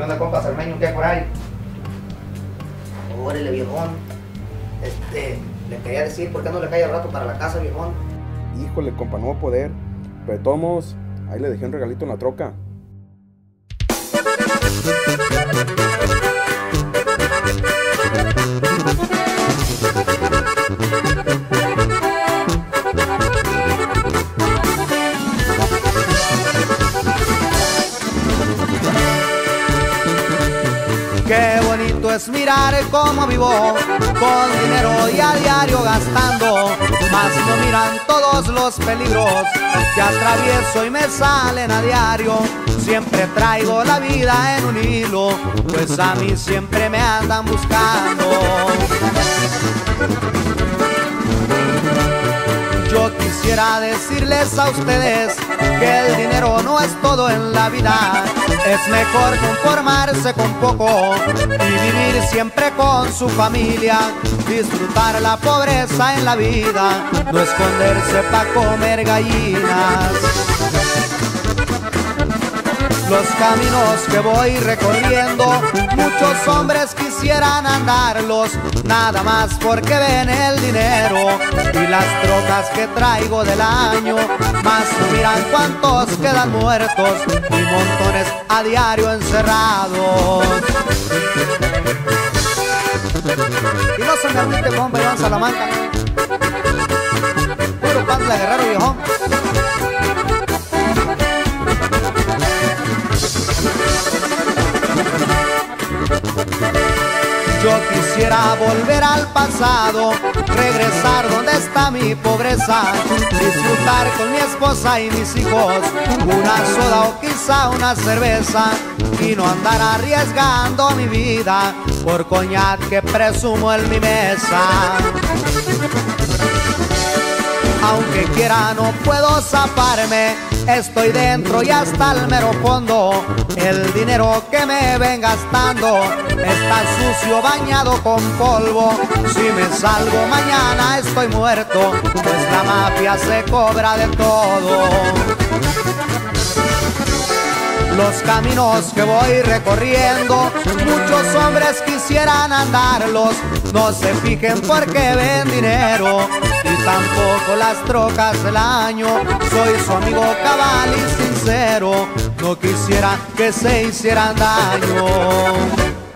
¿Qué onda, compa Sarmeño? ¿Qué hay por ahí? Órale, viejón. Este, le quería decir, ¿por qué no le cae el rato para la casa, viejón? Híjole, compa, no va a poder. Pero de todos modos, ahí le dejé un regalito en la troca. Qué bonito es mirar cómo vivo con dinero y a diario gastando. Más no miran todos los peligros que atravieso y me salen a diario. Siempre traigo la vida en un hilo, pues a mí siempre me andan buscando. Yo quisiera decirles a ustedes que dinero no es todo en la vida. Es mejor conformarse con poco y vivir siempre con su familia. Disfrutar la pobreza en la vida, no esconderse para comer gallinas. Los caminos que voy recorriendo, muchos hombres quisieran andarlos, nada más porque ven el dinero y las trocas que traigo del año, más miran cuántos quedan muertos y montones a diario encerrados. Y no se me agüite, compa Iván Salamanca. Puro pan de guerrero viejón. Yo quisiera volver al pasado, regresar donde está mi pobreza, disfrutar con mi esposa y mis hijos, una soda o quizá una cerveza, y no andar arriesgando mi vida por coñac que presumo en mi mesa. Aunque quiera no puedo zafarme, estoy dentro y hasta el mero fondo. El dinero que me ven gastando está sucio, bañado con polvo. Si me salgo mañana estoy muerto, pues la mafia se cobra de todo. Los caminos que voy recorriendo, muchos hombres quisieran andarlos. No se fijen porque ven dinero tampoco las trocas del año. Soy su amigo cabal y sincero, no quisiera que se hicieran daño.